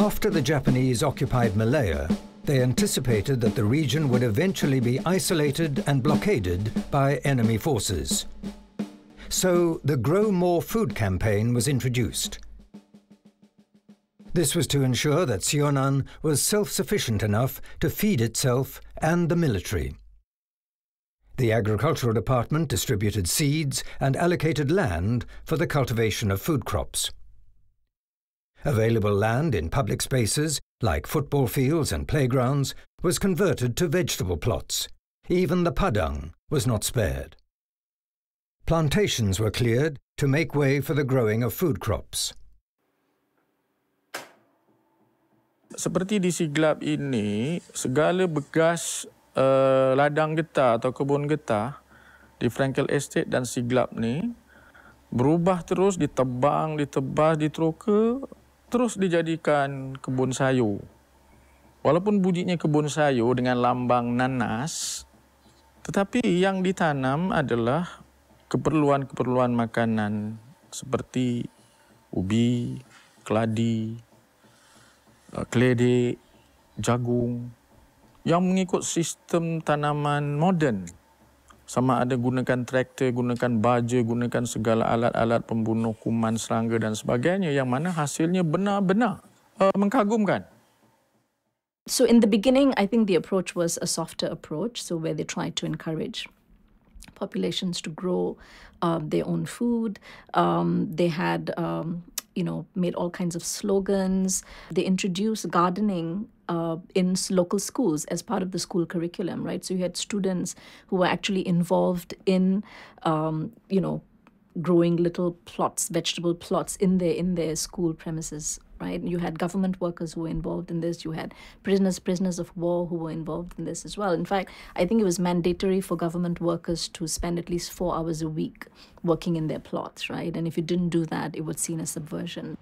After the Japanese occupied Malaya, they anticipated that the region would eventually be isolated and blockaded by enemy forces. So the Grow More Food campaign was introduced. This was to ensure that Syonan was self-sufficient enough to feed itself and the military. The Agricultural Department distributed seeds and allocated land for the cultivation of food crops. Available land in public spaces, like football fields and playgrounds, was converted to vegetable plots. Even the padang was not spared. Plantations were cleared to make way for the growing of food crops. Seperti di Siglap ini, segala bekas uh, ladang getah atau kebun getah di Frankel Estate dan Siglap ni berubah terus, ditebang, ditebas, diteroka terus dijadikan kebun sayur. Walaupun bunyinya kebun sayur dengan lambang nanas, tetapi yang ditanam adalah keperluan-keperluan makanan seperti ubi, keladi, eh, keledek, jagung yang mengikut sistem tanaman moden sama ada gunakan traktor, gunakan baja, gunakan segala alat-alat pembunuh kuman, serangga dan sebagainya yang mana hasilnya benar-benar uh, mengkagumkan. So in the beginning, I think the approach was a softer approach, so where they tried to encourage populations to grow uh, their own food. Um, they had, um, you know, made all kinds of slogans. They introduced gardening uh, in local schools as part of the school curriculum, right? So you had students who were actually involved in, um, you know, growing little plots, vegetable plots in their in their school premises, right? You had government workers who were involved in this. You had prisoners, prisoners of war who were involved in this as well. In fact, I think it was mandatory for government workers to spend at least four hours a week working in their plots, right? And if you didn't do that, it was seen as subversion.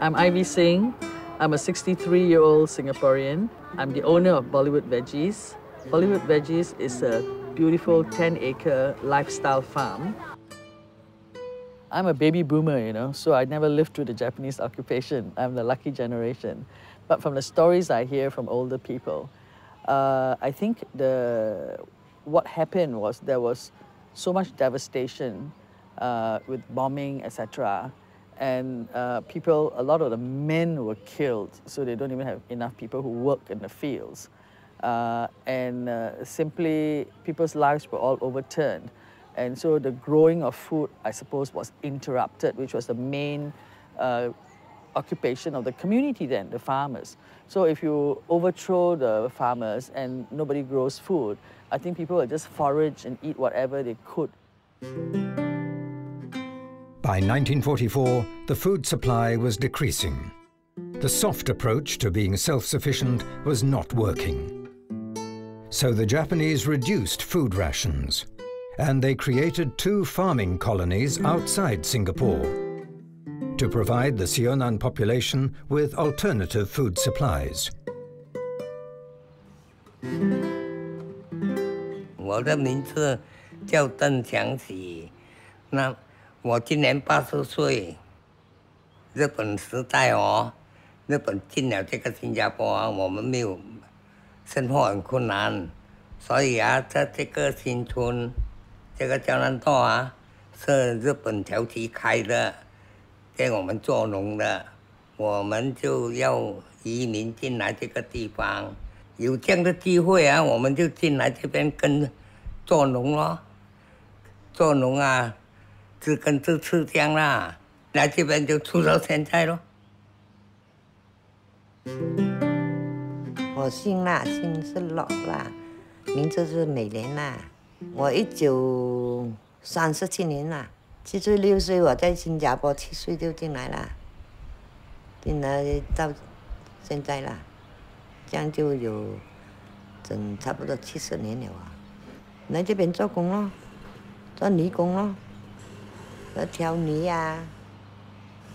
I'm Ivy Singh. I'm a 63 year old Singaporean. I'm the owner of Bollywood Veggies. Bollywood Veggies is a beautiful 10 acre lifestyle farm. I'm a baby boomer, you know, so I never lived through the Japanese occupation. I'm the lucky generation. But from the stories I hear from older people, uh, I think the, what happened was there was so much devastation uh, with bombing, etc and uh, people, a lot of the men were killed, so they don't even have enough people who work in the fields. Uh, and uh, simply, people's lives were all overturned. And so the growing of food, I suppose, was interrupted, which was the main uh, occupation of the community then, the farmers. So if you overthrow the farmers and nobody grows food, I think people will just forage and eat whatever they could. By 1944, the food supply was decreasing. The soft approach to being self-sufficient was not working. So the Japanese reduced food rations, and they created two farming colonies outside Singapore to provide the Syonan population with alternative food supplies. My 我今年八十岁，日本时代哦，日本进了这个新加坡啊，我们没有生活很困难，所以啊，在这个新村这个江南道啊，是日本条旗开的，给我们做农的，我们就要移民进来这个地方，有这样的机会啊，我们就进来这边跟做农咯，做农啊。自耕自吃这样啦，来这边就出到现在咯。我姓啦，姓是乐啦，名字是美莲啦。我一九三十七年啦，七岁六岁我在新加坡，七岁就进来啦，进来到现在啦，这样就有整差不多七十年了啊。来这边做工咯，做泥工咯。挑泥啊，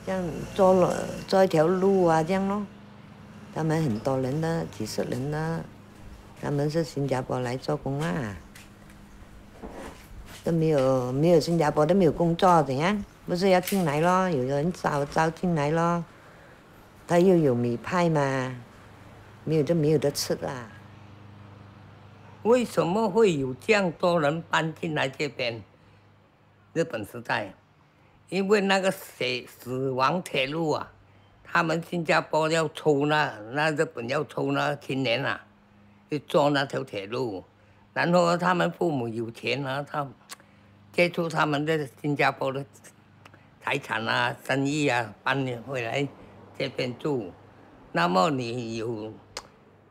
这样做了做一条路啊，这样咯。他们很多人呢，几十人呢，他们是新加坡来做工啊，都没有没有新加坡都没有工作，怎样？不是要进来咯？有人招招进来咯，他又有米派嘛，没有就没有得吃啦。为什么会有这样多人搬进来这边？日本时代，因为那个死死亡铁路啊，他们新加坡要抽那那日本要抽那青年啊，去做那条铁路，然后他们父母有钱啊，他接触他们的新加坡的财产啊、生意啊，搬回来这边住。那么你有？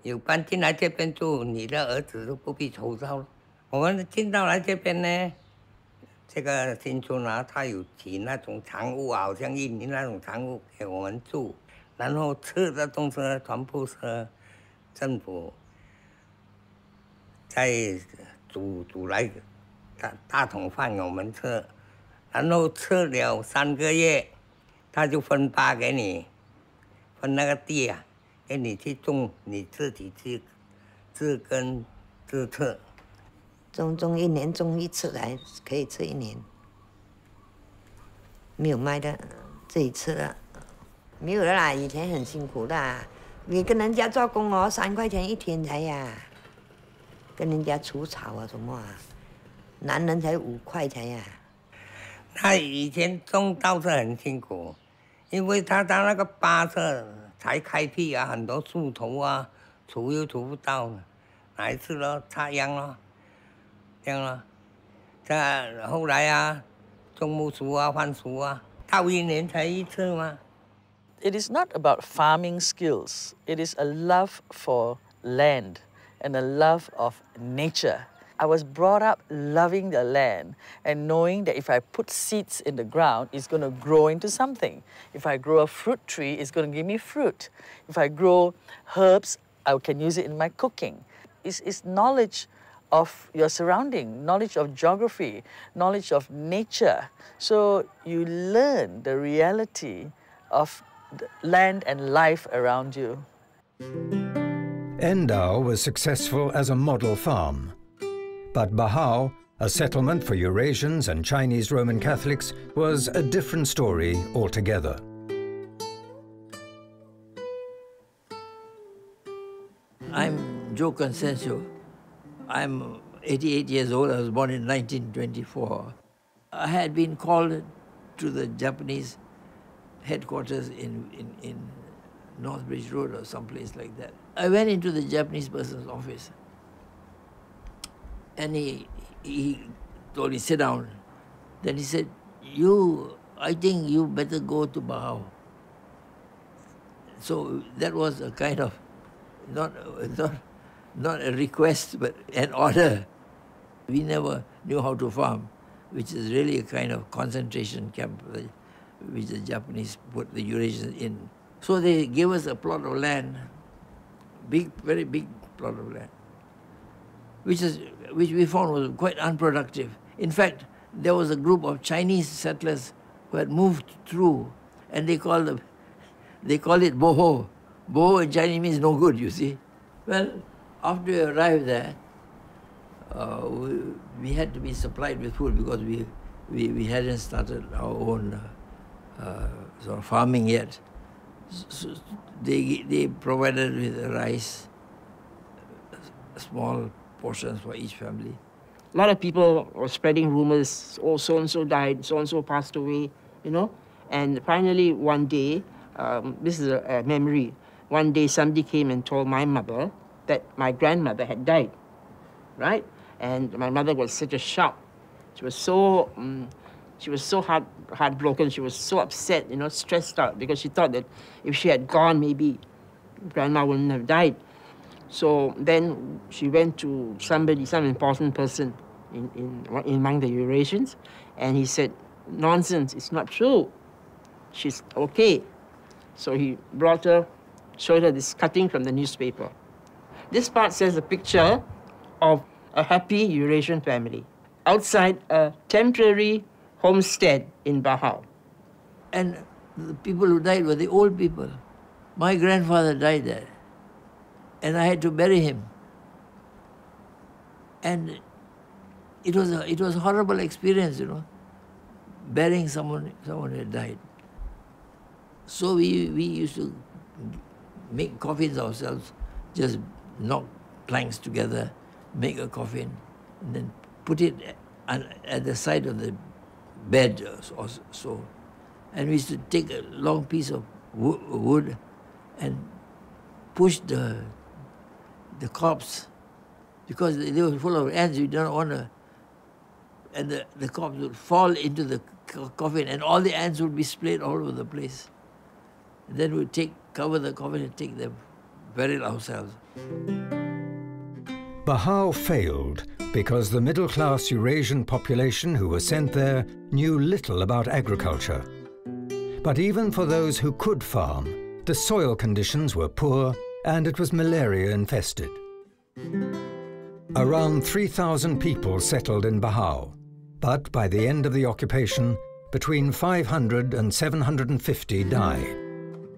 有搬进来这边住，你的儿子都不必愁到了。我们进到来这边呢，这个新村啊，他有起那种长屋，好像印尼那种长屋给我们住，然后吃的东西全部是政府在煮煮来大大桶饭我们吃，然后吃了三个月，他就分发给你，分那个地啊。给你去种，你自己去自耕自测。种种一年种一次来，可以吃一年。没有卖的，自己吃的。没有了啦，以前很辛苦的，你跟人家做工哦，三块钱一天才呀。跟人家除草啊什么啊，男人才五块钱呀。他以前种稻是很辛苦，因为他他那个八色。才开辟啊，很多树头啊，除又除不到，哪一次咯，插秧咯，这样咯。再后来啊，种木薯啊，番薯啊，到一年才一次嘛。It is not about farming skills. It is a love for land and a love of nature. I was brought up loving the land and knowing that if I put seeds in the ground, it's going to grow into something. If I grow a fruit tree, it's going to give me fruit. If I grow herbs, I can use it in my cooking. It's, it's knowledge of your surrounding, knowledge of geography, knowledge of nature. So you learn the reality of the land and life around you. Endau was successful as a model farm. But Bahau, a settlement for Eurasians and Chinese Roman Catholics, was a different story altogether. I'm Joe Conceicao. I'm 88 years old. I was born in 1924. I had been called to the Japanese headquarters in, in, in North Bridge Road or someplace like that. I went into the Japanese person's office and he, he told me, sit down. Then he said, you, I think you better go to Bahau. So that was a kind of, not, not, not a request, but an order. We never knew how to farm, which is really a kind of concentration camp which the Japanese put the Eurasians in. So they gave us a plot of land, big, very big plot of land which, is, which we found was quite unproductive. In fact, there was a group of Chinese settlers who had moved through, and they called them, they call it boho. Boho in Chinese means no good, you see. Well, after we arrived there, uh, we, we, had to be supplied with food because we, we, we hadn't started our own uh, uh, sort of farming yet. So they, they provided with rice, small portions for each family. A lot of people were spreading rumors, oh, so and so died, so and so passed away, you know. And finally, one day, um, this is a, a, memory. One day, somebody came and told my mother that my grandmother had died, right? And my mother was such a shock. She was so, um, she was so heart, heartbroken. She was so upset, you know, stressed out because she thought that if she had gone, maybe grandma wouldn't have died. So then she went to somebody, some important person in, in, among the Eurasians, and he said, nonsense, it's not true. She's okay. So he brought her, showed her this cutting from the newspaper. This part says a picture of a happy Eurasian family outside a temporary homestead in Bahau. And the people who died were the old people. My grandfather died there and I had to bury him. And it was a, it was a horrible experience, you know, burying someone someone who had died. So we, we used to make coffins ourselves, just knock planks together, make a coffin, and then put it at the side of the bed or so. And we used to take a long piece of wood and push the the corpse because they were full of ants. You don't want to, and the, the corpse would fall into the coffin, and all the ants would be splayed all over the place. And then we'd take cover the coffin and take them, bury ourselves. Bahau failed because the middle-class Eurasian population who were sent there knew little about agriculture. But even for those who could farm, the soil conditions were poor and it was malaria-infested. Around 3,000 people settled in Bahau, but by the end of the occupation, between 500 and 750 died.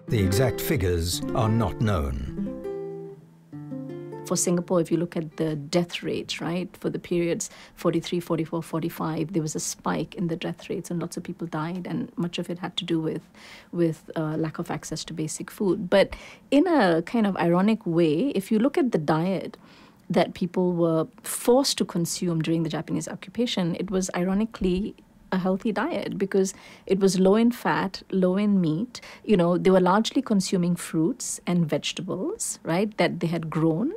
The exact figures are not known for Singapore, if you look at the death rates, right, for the periods 43, 44, 45, there was a spike in the death rates and lots of people died, and much of it had to do with, with uh, lack of access to basic food. But in a kind of ironic way, if you look at the diet, that people were forced to consume during the Japanese occupation, it was ironically a healthy diet because it was low in fat, low in meat. You know, they were largely consuming fruits and vegetables, right, that they had grown.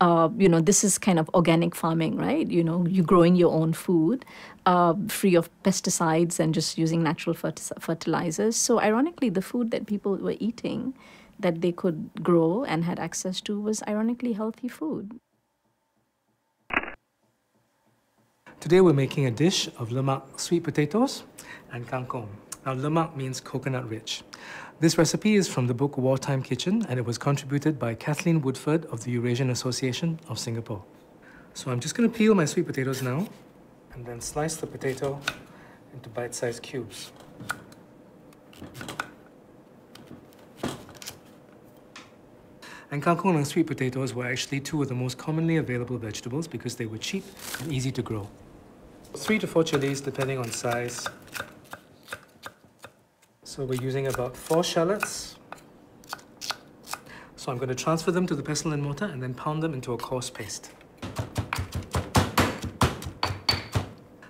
Uh, you know, this is kind of organic farming, right? You know, you're growing your own food, uh, free of pesticides and just using natural fertilizers. So, ironically, the food that people were eating that they could grow and had access to was ironically healthy food. Today we're making a dish of lemak sweet potatoes and kangkong. Now lemak means coconut rich. This recipe is from the book Wartime Kitchen and it was contributed by Kathleen Woodford of the Eurasian Association of Singapore. So I'm just going to peel my sweet potatoes now and then slice the potato into bite-sized cubes. And kangkong and sweet potatoes were actually two of the most commonly available vegetables because they were cheap and easy to grow. Three to four chilies, depending on size. So we're using about four shallots. So I'm going to transfer them to the pestle and mortar and then pound them into a coarse paste.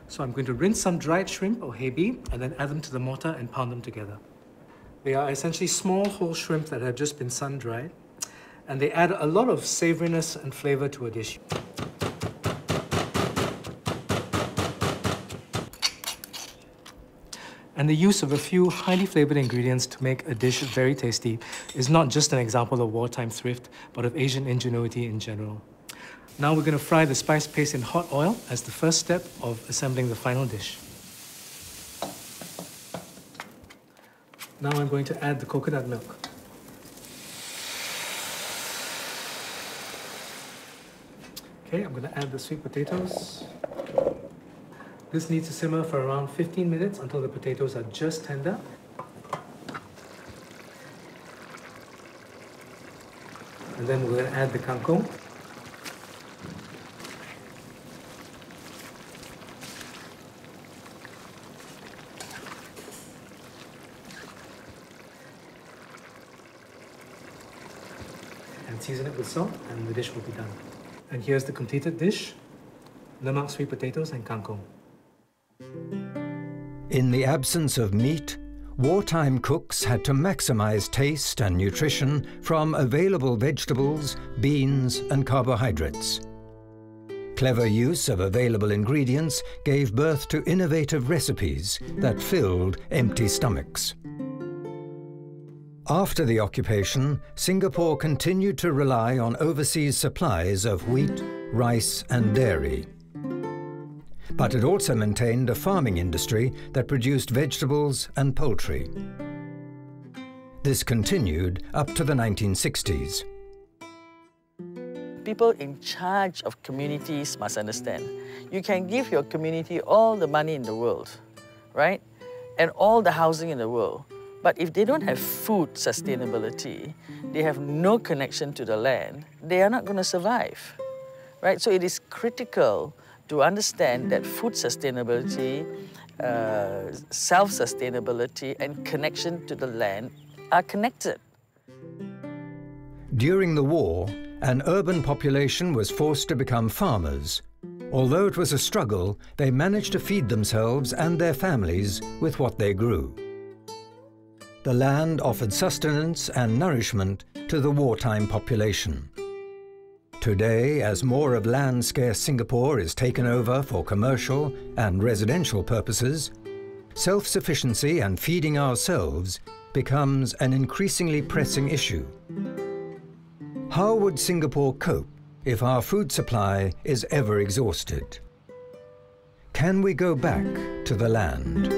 So I'm going to rinse some dried shrimp or hebi and then add them to the mortar and pound them together. They are essentially small whole shrimp that have just been sun-dried and they add a lot of savoriness and flavor to a dish. And the use of a few highly flavored ingredients to make a dish very tasty is not just an example of wartime thrift, but of Asian ingenuity in general. Now we're going to fry the spice paste in hot oil as the first step of assembling the final dish. Now I'm going to add the coconut milk. Okay, I'm going to add the sweet potatoes. This needs to simmer for around 15 minutes until the potatoes are just tender. And then we're going to add the kangkong. And season it with salt and the dish will be done. And here's the completed dish. Lemak sweet potatoes and kangkong. In the absence of meat, wartime cooks had to maximize taste and nutrition from available vegetables, beans, and carbohydrates. Clever use of available ingredients gave birth to innovative recipes that filled empty stomachs. After the occupation, Singapore continued to rely on overseas supplies of wheat, rice and dairy but it also maintained a farming industry that produced vegetables and poultry. This continued up to the 1960s. People in charge of communities must understand. You can give your community all the money in the world, right? And all the housing in the world. But if they don't have food sustainability, they have no connection to the land, they are not going to survive, right? So it is critical to understand that food sustainability, uh, self-sustainability and connection to the land are connected. During the war, an urban population was forced to become farmers. Although it was a struggle, they managed to feed themselves and their families with what they grew. The land offered sustenance and nourishment to the wartime population. Today, as more of land-scarce Singapore is taken over for commercial and residential purposes, self-sufficiency and feeding ourselves becomes an increasingly pressing issue. How would Singapore cope if our food supply is ever exhausted? Can we go back to the land?